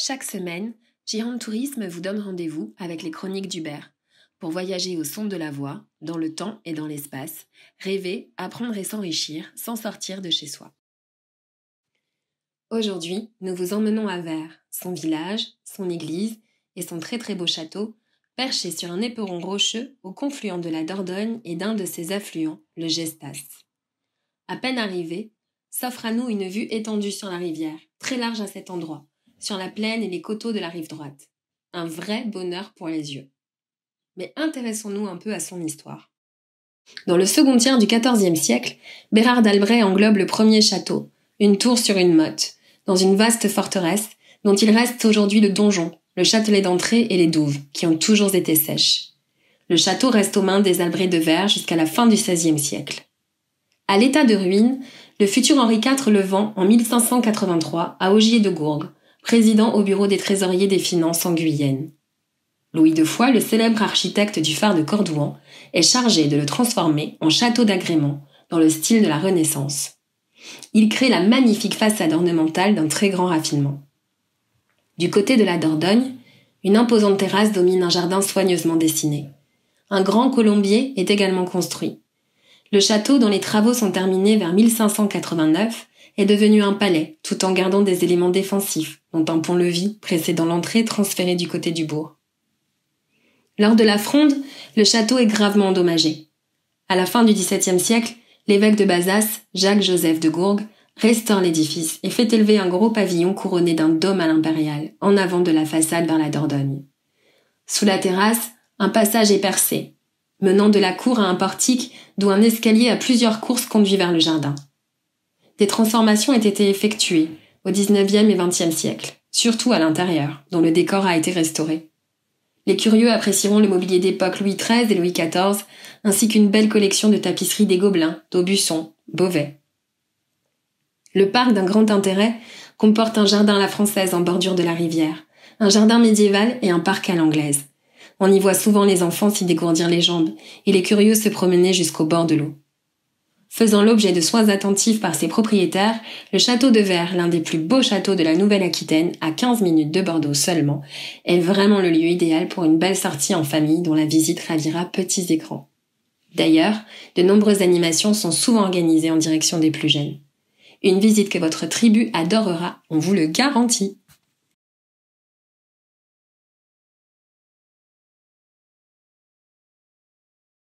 Chaque semaine, Giron Tourisme vous donne rendez-vous avec les chroniques d'Hubert pour voyager au son de la voix, dans le temps et dans l'espace, rêver, apprendre et s'enrichir sans sortir de chez soi. Aujourd'hui, nous vous emmenons à Vers, son village, son église et son très très beau château, perché sur un éperon rocheux au confluent de la Dordogne et d'un de ses affluents, le Gestas. À peine arrivé, s'offre à nous une vue étendue sur la rivière, très large à cet endroit, sur la plaine et les coteaux de la rive droite. Un vrai bonheur pour les yeux. Mais intéressons-nous un peu à son histoire. Dans le second tiers du XIVe siècle, Bérard d'Albret englobe le premier château, une tour sur une motte, dans une vaste forteresse dont il reste aujourd'hui le donjon, le châtelet d'entrée et les douves, qui ont toujours été sèches. Le château reste aux mains des Albrets de Verre jusqu'à la fin du XVIe siècle. À l'état de ruine, le futur Henri IV le vend en 1583 à Augier de Gourgues, président au bureau des trésoriers des finances en Guyenne. Louis de Foix, le célèbre architecte du phare de Cordouan, est chargé de le transformer en château d'agrément dans le style de la Renaissance. Il crée la magnifique façade ornementale d'un très grand raffinement. Du côté de la Dordogne, une imposante terrasse domine un jardin soigneusement dessiné. Un grand colombier est également construit. Le château, dont les travaux sont terminés vers 1589, est devenu un palais, tout en gardant des éléments défensifs, dont un pont-levis précédant l'entrée transféré du côté du bourg. Lors de la fronde, le château est gravement endommagé. À la fin du XVIIe siècle, l'évêque de Bazas, Jacques-Joseph de Gourgues, restaure l'édifice et fait élever un gros pavillon couronné d'un dôme à l'impérial, en avant de la façade vers la Dordogne. Sous la terrasse, un passage est percé, menant de la cour à un portique d'où un escalier à plusieurs courses conduit vers le jardin des transformations ont été effectuées au XIXe et XXe siècle, surtout à l'intérieur, dont le décor a été restauré. Les curieux apprécieront le mobilier d'époque Louis XIII et Louis XIV, ainsi qu'une belle collection de tapisseries des Gobelins, d'Aubusson, Beauvais. Le parc d'un grand intérêt comporte un jardin à la française en bordure de la rivière, un jardin médiéval et un parc à l'anglaise. On y voit souvent les enfants s'y dégourdir les jambes et les curieux se promener jusqu'au bord de l'eau. Faisant l'objet de soins attentifs par ses propriétaires, le château de Verre, l'un des plus beaux châteaux de la Nouvelle-Aquitaine, à 15 minutes de Bordeaux seulement, est vraiment le lieu idéal pour une belle sortie en famille dont la visite ravira petits écrans. D'ailleurs, de nombreuses animations sont souvent organisées en direction des plus jeunes. Une visite que votre tribu adorera, on vous le garantit.